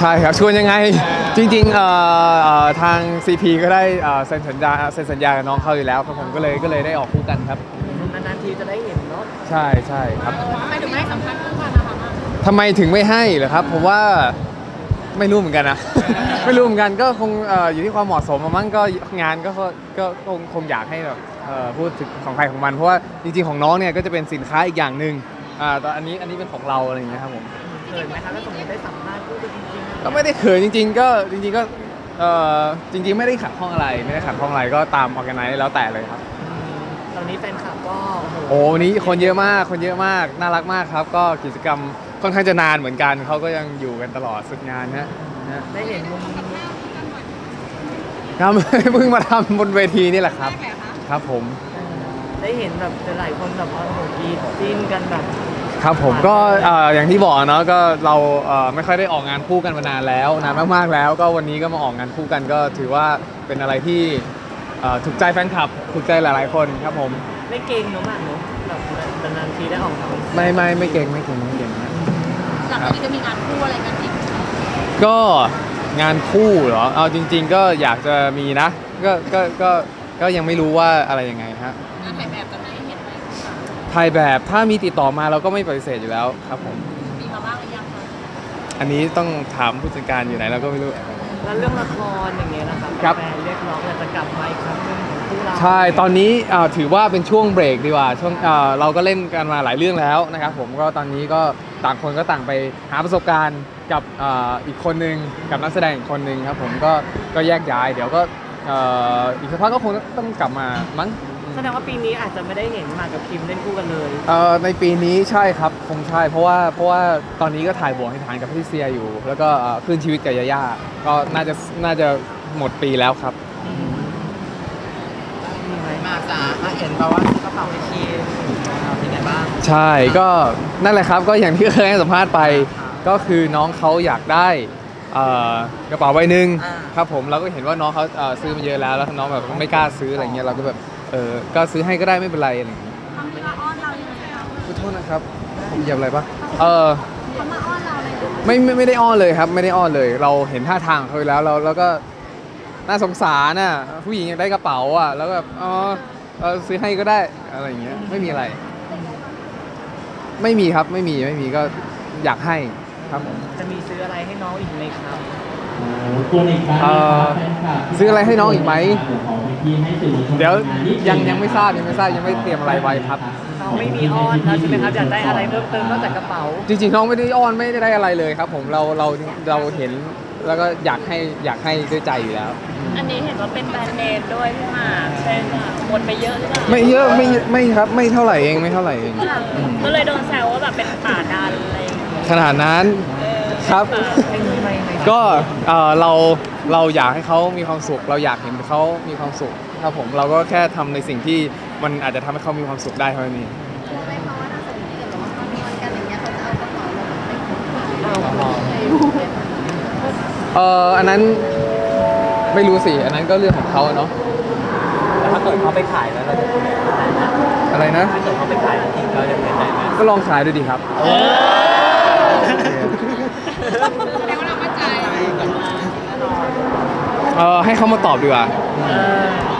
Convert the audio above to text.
ใช่ครับชวนยังไงจริงๆเอ่อเอ่อทาง CP ก็ได้เอ่อเซ็นสัญญาเซ็นสัญญากับน้องเขาอยู่แล้วครับผมก็เลยก็เลยได้ออกคู่กันครับ นานๆทีจะได้เห็นเนาะใช่ใช่ครับทำไมถึงไม่ให้สัมภาษณ์คู่กันนะคะทำไมถึงไม่ให้เหรอครับผมว่าไม่รู้เหมือนกันนะ ไม่รู้เหมือนกันก็คงเอ่ออยู่ที่ความเหมาะสมอะมั้งก็งานก็ก็คงคงอยากให้แบบเอ่อพูดถึงของใครของมันเพราะว่าจริงๆของน้องเนี่ยก็จะเป็นสินค้าอีกอย่างหนึ่งอ่าแต่อันนี้อันนี้เป็นของเราอะไรอย่างเงี้ยครับผม เขินไหมคะถ้าสมมติได้สัมภาษณ์คู่กันจริงๆก็ไม่ได้เขินจริง ๆ ก็จริง ๆก็เอ่อจริง ๆ ไม่ได้ขัดข้องอะไรไม่ได้ขัดข้องอะไรก็ตามออแกไนซ์แล้วแต่เลยครับตอนนี้แฟนคลับก็โอ้โหโอ้วันนี้คนเยอะมากคนเยอะมากน่ารักมากครับ ก็กิจกรรมค่อนข้างจะนานเหมือนกันเขาก็ยังอยู่กันตลอดสุดงานนะนะได้เห็นมุมครับเพิ่งมาทำบนเวทีนี่แหละครับแหละคะครับผม ได้เห็นแบบหลายคนแบบว่าโอ้โหกรีดจิ้นกันแบบ ครับผมก็เอ่ออย่างที่บอกเนาะก็เราเอ่อไม่ค่อยได้ออกงานคู่กันมานานแล้วนานมากๆแล้ว ก็วันนี้ก็มาออกงานคู่กันก็ถือว่าเป็นอะไรที่เอ่อถูกใจแฟนคลับถูกใจหลายๆคนครับผมไม่เก่งเนอะมากเนอะแบบนานๆทีได้ออกงานไม่ไม่ไม่เก่งไม่เก่งไม่เก่งนะหลังจากนี้จะมีงานคู่อะไรกันอีกก็งานคู่เหรอเอาจริง ๆ ก็อยากจะมีนะ ก็ก็ก็ก็ยังไม่รู้ว่าอะไรยังไงฮะงานถ่ายแบบ ถ่ายแบบถ้ามีติดต่อมาเราก็ไม่ปฏิเสธอยู่แล้วครับผม มีมาบ้างหรือยังคะอันนี้ต้องถามผู้จัดการอยู่ไหนเราก็ไม่รู้ แล้วเรื่องละครอย่างเงี้ยนะครับครับ แฟนเรียกร้องอยากจะกลับมาอีกครั้งหนึงของคู่เราใช่ตอนนี้เอ่อถือว่าเป็นช่วงเบรกดีกว่าช่วงเอ่อเราก็เล่นกันมาหลายเรื่องแล้วนะครับผมก็ตอนนี้ก็ต่างคนก็ต่างไปหาประสบการณ์กับเอ่ออีกคนนึงกับนักแสดงอีกคนนึงครับผมก็ก็แยกย้าย เดี๋ยวก็เอ่ออีกสักพักก็คงต้องกลับมามั้ง แสดงว่าปีนี้อาจจะไม่ได้เห็นหมากกับคิมเล่นคู่กันเลยเอ่อในปีนี้ใช่ครับคงใช่เพราะว่าเพราะว่าตอนนี้ก็ถ่ายบวกให้ทานกับพี่เซียอยู่ แล้วก็เอ่อขึ้นชีวิตกับยาย่าก็น่าจะน่าจะหมดปีแล้วครับมีไหมมาจ้าเห็นแปลว่ากระเป๋าไอทีเป็นไงบ้าง ใช่ก็นั่นแหละครับก็อย่างที่เคยให้สัมภาษณ์ไป ก็คือน้องเขาอยากได้เอ่อกระเป๋าใบหนึ่งอ่า ครับผมเราก็เห็นว่าน้องเขาเอ่อซื้อมาเยอะแล้วแล้วน้องแบบไม่กล้าซื้ออะไรเงี้ยเราก็แบบ เออก็ซื้อให้ก็ได้ไม่เป็นไรอะไรอย่างเงี้ยเขามีมาอ้อนเรายังไงคะขอโทษนะครับผมเหยียบอะไรปะเออ เขามาอ้อนเราเลยเหรอไม่ไม่ไม่ได้อ้อนเลยครับ ไม่ได้อ้อนเลย เราเห็นท่าทางของเขาอยู่แล้วเราเราก็น่าสงสารน่ะผู้หญิงอยากได้กระเป๋าอะแล้วก็แบบอ๋อเออซื้อให้ก็ได้อะไรอย่างเงี้ยไม่มีอะไร ไม่มีครับไม่มีไม่มีก็อยากให้ครับผมจะมีซื้ออะไรให้น้องอีกไหมครับ เอ่อซื้ออะไรให้น้องอีกไหม เดี๋ยวยังยังไม่ทราบยังไม่ทราบยังไม่เตรียมอะไรไว้ครับ น้องไม่มีอ้อนแล้วใช่ไหมครับอยากได้อะไรเพิ่มเติมนอกจากกระเป๋า จริงๆน้องไม่ได้อ้อนไม่ได้อะไรเลยครับ ผมเราเราเราเห็นแล้วก็อยากให้อยากให้ด้วยใจอยู่แล้ว อันนี้เห็นว่าเป็นแบรนด์เนมด้วยพี่หมากใช่ไหมหมดไปเยอะหรือเปล่าไม่เยอะไม่ไม่ครับ ไม่เท่าไหร่เองไม่เท่าไหร่เอง ก็เลยโดนแซวว่าแบบเป็นป่าดันอะไรอย่างเงี้ยขนาดนั้นเออครับไม่มีไหมไหม ก็เอ่อเราเราอยากให้เขามีความสุข เราอยากเห็นเขามีความสุขครับผมเราก็แค่ทำในสิ่งที่มันอาจจะทำให้เขามีความสุขได้เท่านั้นเอง รู้ไหมคะว่าถ้าสมมติเกิดว่าเขานอนกันอย่างเงี้ยเขาจะเอากระเป๋าเราไปเอาเอ่ออันนั้นไม่รู้สิอันนั้นก็เรื่องของเขาอะเนาะแต่ถ้าเกิดเขาไปขายแล้วเราจะทำยังไงอะไรนะ ถ้าเกิดเขาไปขายจริงเราจะเป็นยังไงก็ลองขายดูดีครับแสดงว่า เขามาตอบดีกว่า เออ